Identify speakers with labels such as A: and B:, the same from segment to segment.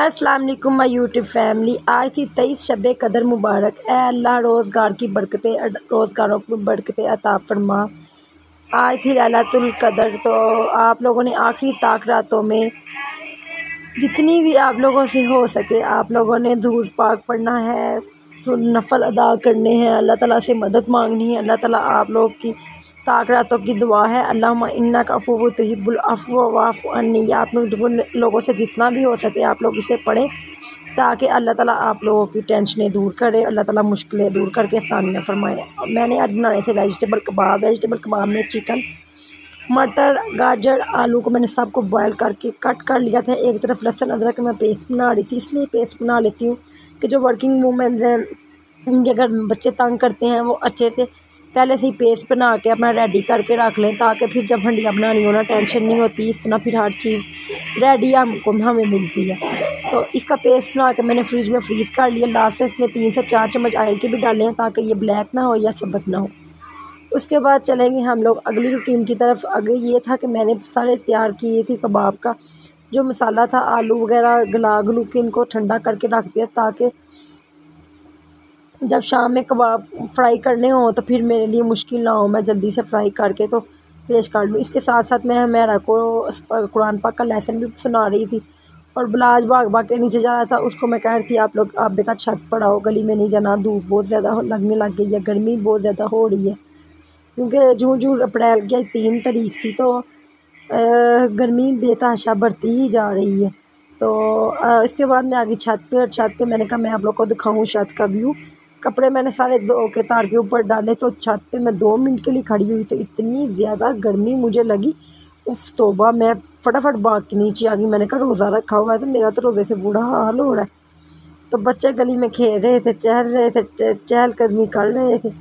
A: अस्सलाम वालेकुम, my YouTube family. आज थी तेईस शब कदर मुबारक। ए अल्लाह रोज़गार की बरकतें रोज़गारों की बरकतें अता फरमा। आज थी लैलतुल कदर तो आप लोगों ने आखिरी ताक रातों में जितनी भी आप लोगों से हो सके, आप लोगों ने दूर पाक पढ़ना है नफल अदा करने हैं। अल्लाह ताला से मदद मांगनी है। अल्लाह ताला आप लोग की ताक रातों की दुआ है। अल्लाह इन्ना का अफू तहिबुल अफ़ो वाफ़ अन्नी। आप लोग लोगों से जितना भी हो सके आप लोग इसे पढ़ें ताकि अल्लाह ताला आप लोगों की टेंशनें दूर करे, अल्लाह ताला मुश्किलें दूर करके आसानियाँ फरमाए। मैंने आज बनाए थे वेजिटेबल कबाब। वेजिटेबल कबाब में चिकन, मटर, गाजर, आलू को मैंने सबको बॉयल करके कट कर लिया था। एक तरफ़ लहसुन, अदरक मैं पेस्ट बना रही थी, इसलिए पेस्ट बना लेती हूँ कि जो वर्किंग वूमेंस हैं उनके अगर बच्चे तंग करते हैं, वो अच्छे से पहले से ही पेस्ट बना के अपना रेडी करके रख लें ताकि फिर जब हंडिया बनानी हो ना टेंशन नहीं होती। इस तरह फिर हर चीज़ रेडी हमको, हमें मिलती है। तो इसका पेस्ट बना के मैंने फ्रिज में फ्रीज़ कर लिया। लास्ट में इसमें तीन से चार चम्मच आयल के भी डाले ताकि ये ब्लैक ना हो या सबस ना हो। उसके बाद चलेंगे हम लोग अगली रूटीन की तरफ़। अगर ये था कि मैंने सारे तैयार किए थे कबाब का। जो मसाला था, आलू वगैरह गला गलू के इनको ठंडा करके रख दिया ताकि जब शाम में कबाब फ्राई करने हों तो फिर मेरे लिए मुश्किल ना हो, मैं जल्दी से फ्राई करके तो पेश कर लूँ। इसके साथ साथ मैं मेरा को कुरान पाक का लेसन भी सुना रही थी और ब्लाज भाग भाग के नीचे जा रहा था, उसको मैं कह रही थी, आप लोग, आप बेटा छत पड़ाओ गली में नहीं जाना, धूप बहुत ज़्यादा लगने लग गई है, गर्मी बहुत ज़्यादा हो रही है। क्योंकि जूँ जूँ अप्रैल की तीन तारीख थी तो गर्मी बेतहाशा बढ़ती ही जा रही है। तो इसके बाद मैं आगे छत पे और छत पे मैंने कहा, मैं आप लोग को दिखाऊँ छत का व्यू कपड़े मैंने सारे धो के तार के ऊपर डाले तो छत पे मैं दो मिनट के लिए खड़ी हुई तो इतनी ज़्यादा गर्मी मुझे लगी। उफ, तोबा, मैं फटाफट बाग के नीचे आ गई। मैंने कहा, रोज़ा रखा हुआ है तो मेरा तो रोज़े से बूढ़ा हाल हो रहा है। तो बच्चे गली में खेल रहे थे, चहल रहे थे चहल कदमी कर रहे थे।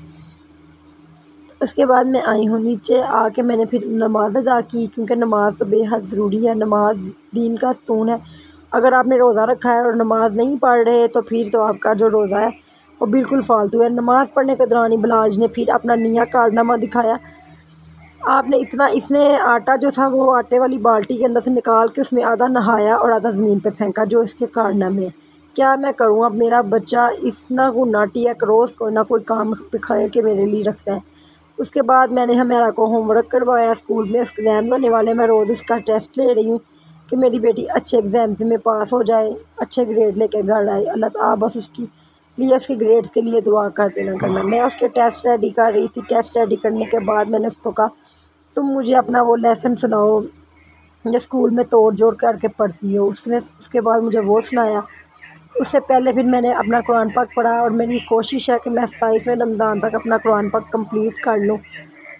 A: उसके बाद मैं आई हूँ नीचे, आके मैंने फिर नमाज़ अदा की, क्योंकि नमाज़ तो बेहद ज़रूरी है। नमाज़ दीन का स्तून है। अगर आपने रोज़ा रखा है और नमाज़ नहीं पढ़ रहे तो फिर तो आपका जो रोज़ा है वो बिल्कुल फालतू है। नमाज़ पढ़ने के दौरान ही बलाज ने फिर अपना निया कारनामा दिखाया। आपने इतना, इसने आटा जो था वो आटे वाली बाल्टी के अंदर से निकाल के उसमें आधा नहाया और आधा ज़मीन पे फेंका, जो इसके कारनामे है। क्या मैं करूँ अब? मेरा बच्चा इस ना को नाटी या क्रोस को ना कोई काम पिखाए के मेरे लिए रखता है। उसके बाद मैंने हमारा को होमवर्क करवाया स्कूल में एग्ज़ाम होने वाले मैं रोज़ उसका टेस्ट ले रही हूँ कि मेरी बेटी अच्छे एग्ज़ाम में पास हो जाए, अच्छे ग्रेड लेके घर आए। अल्लाह ताला बस उसकी लिए उसके ग्रेड्स के लिए दुआ कर देना करना। मैं उसके टेस्ट रेडी कर रही थी। टेस्ट रेडी करने के बाद मैंने उसको कहा, तुम मुझे अपना वो लेसन सुनाओ जो स्कूल में तोड़ जोड़ करके पढ़ती हो। उसने, उसके बाद मुझे वो सुनाया। उससे पहले फिर मैंने अपना कुरान पाक पढ़ा और मेरी कोशिश है कि मैं सताईसवें रमज़ान तक अपना कुरान पाक कंप्लीट कर लूँ।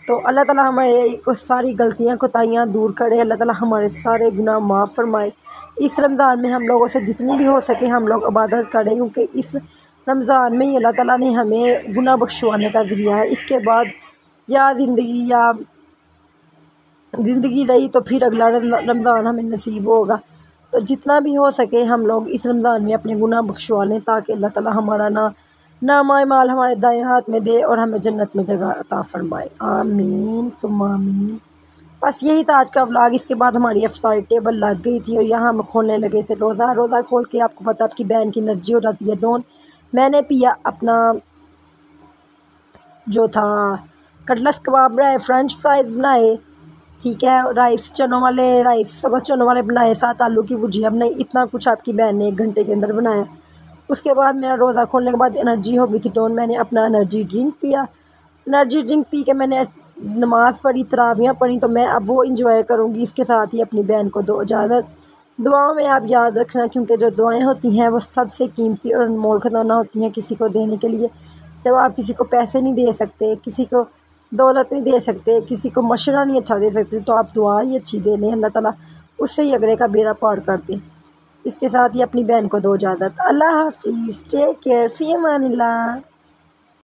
A: तो अल्लाह ताला हमारे को सारी गलतियाँ कोताहियाँ दूर करे। अल्लाह ताला हमारे सारे गुनाह माफ़ फरमाए। इस रमज़ान में हम लोगों से जितनी भी हो सके हम लोग इबादत करें, क्योंकि इस रमज़ान में ही अल्लाह ताला ने हमें गुना बख्शवाने का ज़रिया है। इसके बाद या ज़िंदगी या ज़िंदगी रही तो फिर अगला रमज़ान हमें नसीब होगा। तो जितना भी हो सके हम लोग इस रमज़ान में अपने गुनाह बख्शवा लें ताकि अल्लाह ताला हमारा ना ना माए माल हमारे दाएँ हाथ में दे और हमें जन्नत में जगह अता फरमाए। आमीन सुमामीन बस यही था आज का व्लॉग। इसके बाद हमारी अफसारी टेबल लग गई थी और यहाँ हम खोलने लगे थे रोज़ा। रोज़ा खोल के आपको पता आपकी बहन की एनर्जी हो जाती है डोन मैंने पिया अपना जो था, कटलस कबाब बनाए फ्रेंच फ्राइज़ बनाए, ठीक है राइस चनों वाले राइस सबस चनों वाले बनाए साथ आलू की भुजिया बनाई इतना कुछ आपकी बहन ने एक घंटे के अंदर बनाया। उसके बाद मेरा रोज़ा खोलने के बाद एनर्जी हो गई थी तो मैंने अपना एनर्जी ड्रिंक पिया। एनर्जी ड्रिंक पी के मैंने नमाज़ पढ़ी, तरावियाँ पढ़ी तो मैं अब वो इंजॉय करूँगी इसके साथ ही अपनी बहन को दो इजाज़त। दुआओं में आप याद रखना, क्योंकि जो दुआएँ होती हैं, वो सबसे कीमती और अनमोल खजाना होती हैं किसी को देने के लिए। जब आप किसी को पैसे नहीं दे सकते, किसी को दौलत नहीं दे सकते, किसी को मशरा नहीं अच्छा दे सकते तो आप दुआ ही अच्छी दे लें, अल्लाह ताला उससे ही अगले का बेड़ा पार कर दें। इसके साथ ही अपनी बहन को दो इजाज़त। अल्लाह हाफिज़। टेक केयर फ़ी अमान